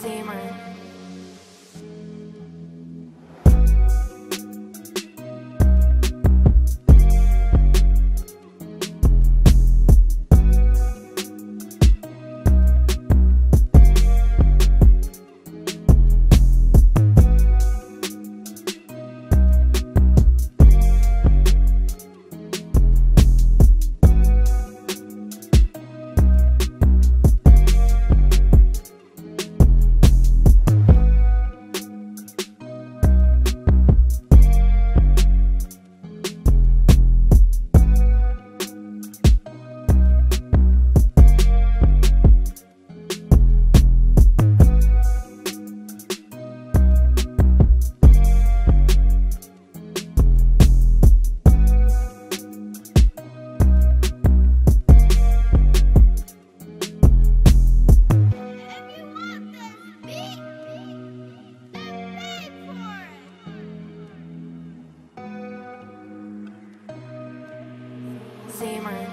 Zimmer. Zamer.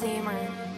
Seymour.